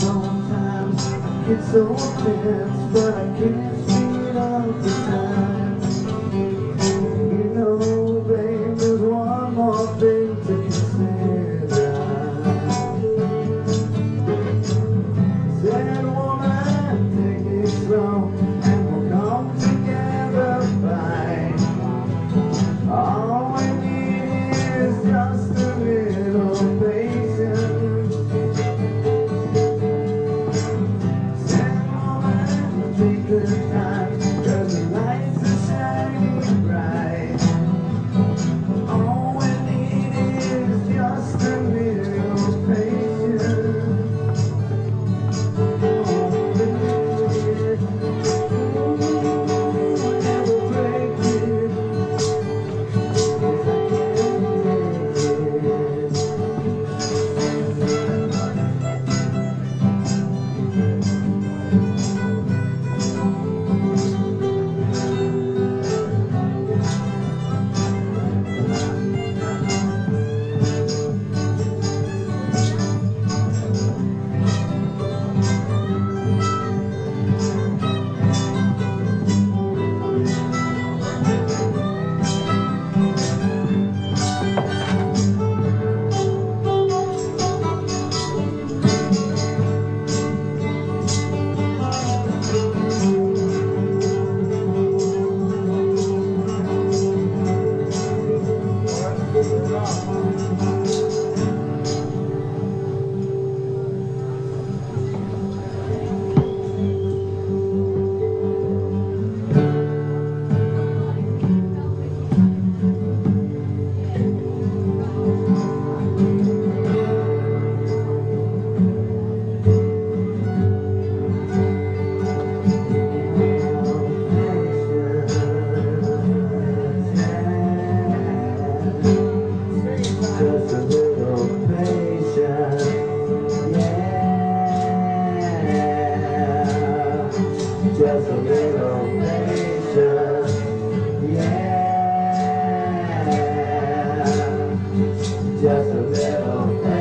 Sometimes it's so intense, but I can't see it all the time. good time. just a little